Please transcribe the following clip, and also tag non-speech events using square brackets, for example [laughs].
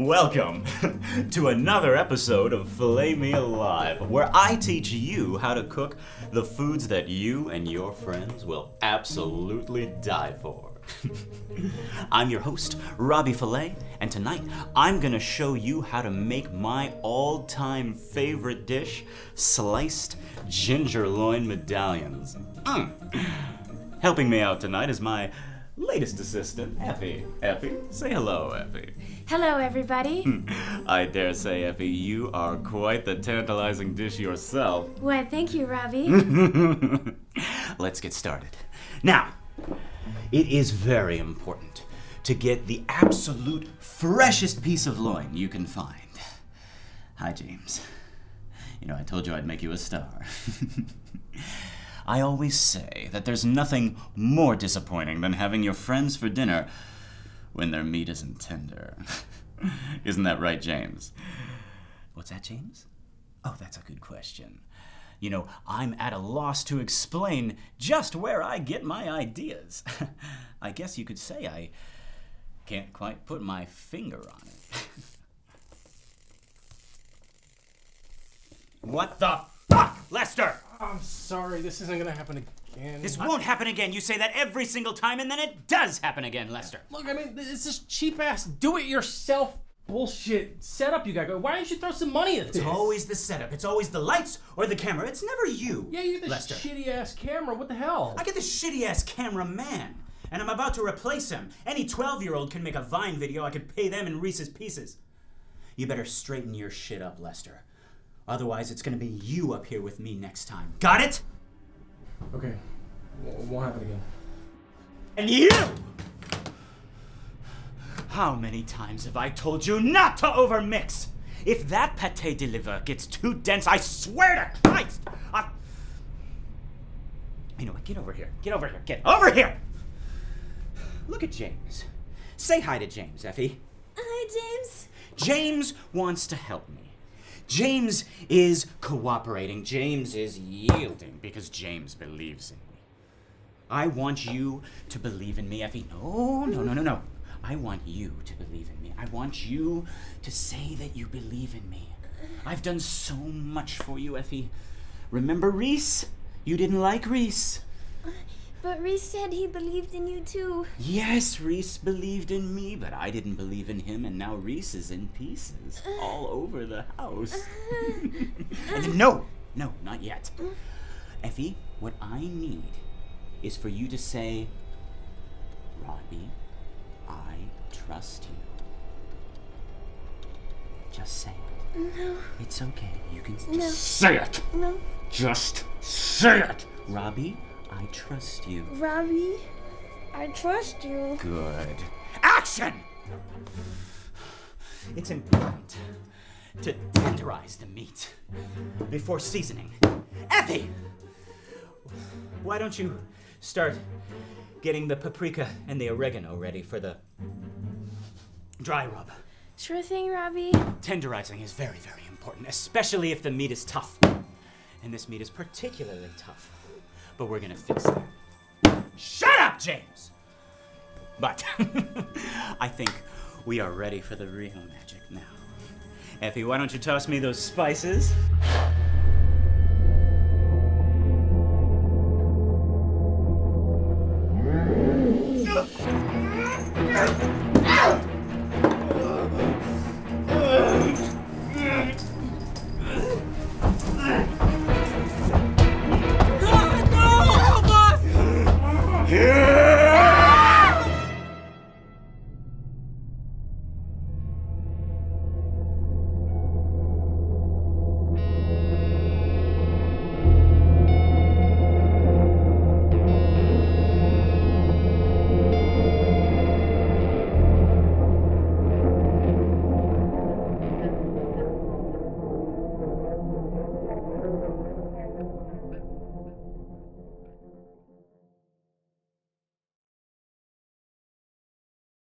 Welcome [laughs] to another episode of Filet Me Alive, where I teach you how to cook the foods that you and your friends will absolutely die for. [laughs] I'm your host, Robbie Filet, and tonight I'm gonna show you how to make my all time favorite dish sliced ginger loin medallions. Mm. Helping me out tonight is my latest assistant, Effie. Effie, say hello, Effie. Hello, everybody. Hmm. I dare say, Effie, you are quite the tantalizing dish yourself. Why, thank you, Robbie. [laughs] Let's get started. Now, it is very important to get the absolute freshest piece of loin you can find. Hi, James. You know, I told you I'd make you a star. [laughs] I always say that there's nothing more disappointing than having your friends for dinner when their meat isn't tender. [laughs] Isn't that right, James? What's that, James? Oh, that's a good question. You know, I'm at a loss to explain just where I get my ideas. [laughs] I guess you could say I can't quite put my finger on it. [laughs] what the fuck, Lester? I'm sorry, this isn't gonna happen again. This won't happen again. You say that every single time, and then it does happen again, Lester. Look, I mean, it's this cheap ass do it yourself bullshit setup you got going. Why don't you throw some money at this? It's always the setup. It's always the lights or the camera. It's never you. Yeah, you're this Lester. shitty ass camera. What the hell? I get this shitty ass cameraman, and I'm about to replace him. Any 12 year old can make a Vine video. I could pay them in Reese's Pieces. You better straighten your shit up, Lester. Otherwise, it's gonna be you up here with me next time. Got it? Okay, w- won't happen again. And you! How many times have I told you not to overmix? If that pate de liver gets too dense, I swear to Christ! I... You know what? Get over here. Get over here. Get over here! Look at James. Say hi to James, Effie. Hi, James. James wants to help me. James is cooperating. James is yielding because James believes in me. I want you to believe in me, Effie. No, no, no, no, no. I want you to believe in me. I want you to say that you believe in me. I've done so much for you, Effie. Remember Reese? You didn't like Reese. But Reese said he believed in you too. Yes, Reese believed in me, but I didn't believe in him, and now Reese is in pieces all over the house. And [laughs] [laughs] no, no, not yet. Effie, what I need is for you to say, Robbie, I trust you. Just say it. No, It's okay. You can just No. say it. no. Just say it. Robbie, I trust you. Robbie, I trust you. Good. Action! It's important to tenderize the meat before seasoning. Effie! Why don't you start getting the paprika and the oregano ready for the dry rub? Sure thing, Robbie. Tenderizing is very, very important, especially if the meat is tough. And this meat is particularly tough. But we're gonna fix that. Shut up, James! But [laughs] I think we are ready for the real magic now. Effie, why don't you toss me those spices?